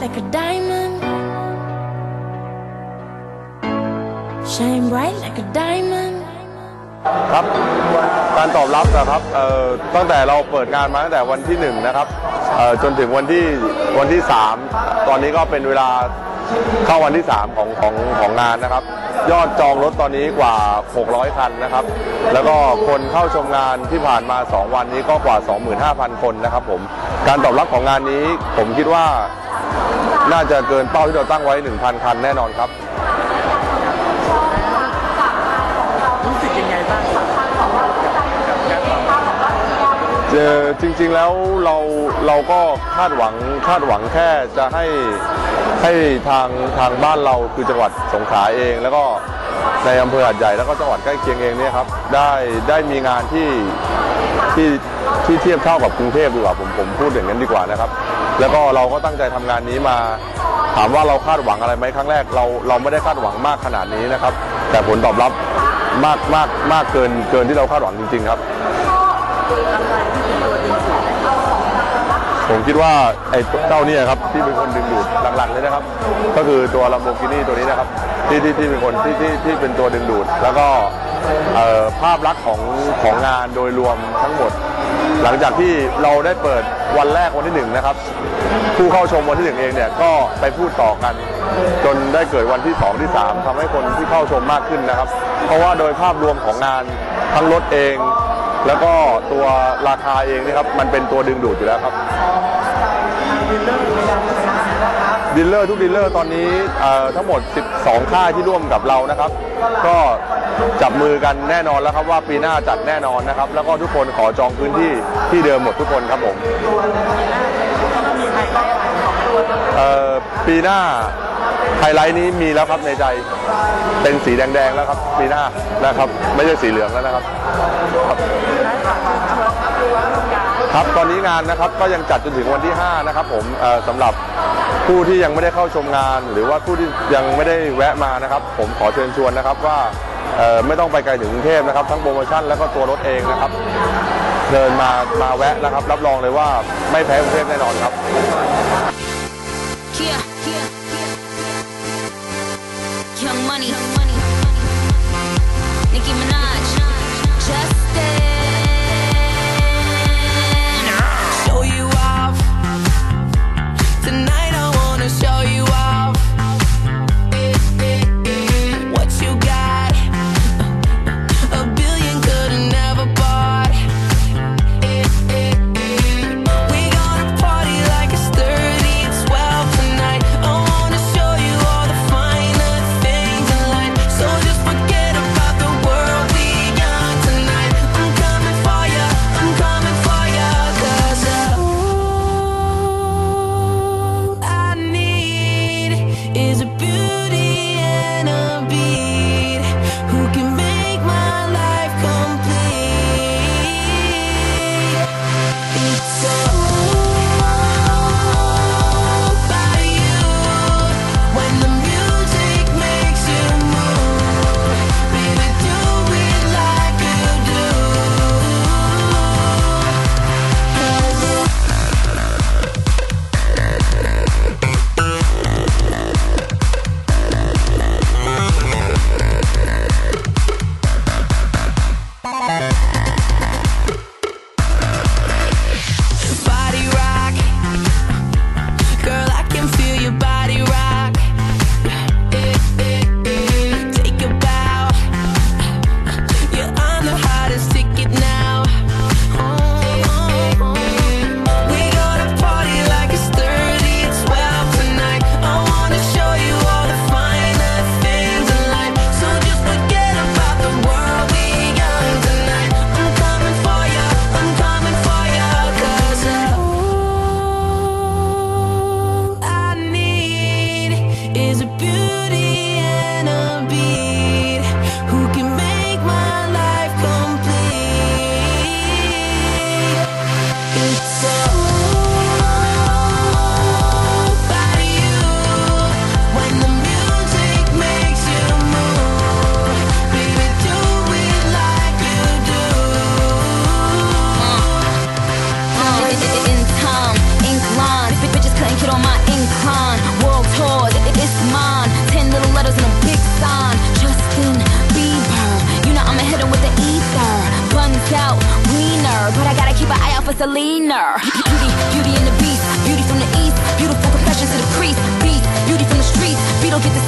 like a diamond. Shine bright like a diamond. ครับการตอบรับนะครับเอ่อตั้งแต่เราเปิดงานมาตั้งแต่วันที่หนึ่งนะครับเอ่อจนถึงวันที่วันที่สามตอนนี้ก็เป็นเวลาเข้าวันที่สามของของของงานนะครับ ยอดจองรถตอนนี้กว่า 600 คันนะครับ แล้วก็คนเข้าชมงานที่ผ่านมา 2 วันนี้ก็กว่า 25,000 คนนะครับผมการตอบรับของงานนี้ผมคิดว่า น่าจะเกินเป้าที่เราตั้งไว้ 1,000 คันแน่นอนครับรู้สึกยังไงบ้างกับการตอบรับเจอจริงๆแล้วเราเราก็คาดหวังคาดหวังแค่จะให้ให้ทางทางบ้านเราคือจังหวัดสงขลาเอง แล้วก็ในอำเภอหาดใหญ่แล้วก็จังหวัดใกล้เคียงเองเนี่ยครับได้ได้มีงานที่ที่ที่เทียบเท่ากับกรุงเทพดีกว่าผมผมพูดอย่างนั้นดีกว่านะครับ แล้วก็เราก็ตั้งใจทำงานนี้มา ถามว่าเราคาดหวังอะไรไหมครั้งแรกเราเราไม่ได้คาดหวังมากขนาดนี้นะครับ แต่ผลตอบรับมากมากมากเกินเกินที่เราคาดหวังจริง ๆ ครับ ผมคิดว่าไอ้เจ้าเนี่ยครับที่เป็นคนดึงดูดหลักๆเลยนะครับ ก็คือตัว Lamborghini ตัวนี้นะครับที่ที่ที่เป็นคนที่ที่ที่เป็นตัวดึงดูด แล้วก็เอ่อภาพลักษณ์ของของงานโดยรวมทั้งหมด หลังจากที่เราได้เปิดวันแรกวันที่หนึ่งนะครับผู้เข้าชมวันที่หนึ่งเองเนี่ยก็ไปพูดต่อกัน จนได้เกิดวันที่สองที่สามทำให้คนที่เข้าชมมากขึ้นนะครับ เพราะว่าโดยภาพรวมของงานทั้งรถเอง แล้วก็ตัวราคาเองนะครับมันเป็นตัวดึงดูดอยู่แล้วครับ dealer ทุก dealer ตอนนี้เอ่อทั้งหมด 12 ค่ายที่ร่วมกับเรานะครับ ก็จับมือกันแน่นอนแล้วครับว่าปีหน้าจัดแน่นอนนะครับ แล้วก็ทุกคนขอจองพื้นที่ที่เดิมหมดทุกคนครับผมเอ่อปีหน้าไฮไลท์นี้มีแล้วครับในใจเป็นสีแดงๆแล้วครับปีหน้านะครับ ไม่ใช่สีเหลืองแล้วนะครับครับ ตอนนี้งานนะครับก็ยังจัดจนถึงวันที่ 5 นะครับผมเอ่อสำหรับ ผู้ที่ยังไม่ได้เข้าชมงาน หรือว่าผู้ที่ยังไม่ได้แวะมานะครับ ผมขอเชิญชวนนะครับว่าไม่ต้องไปไกลถึงกรุงเทพนะครับ ทั้งโปรโมชั่นแล้วก็ตัวรถเองนะครับ เดินมามาแวะนะครับ รับรองเลยว่าไม่แพ้กรุงเทพแน่นอนครับ Young money, for Selena. Beauty, beauty and the beast, beauty from the east, beautiful confessions to the priest. beat, beauty from the streets, beat don't get this.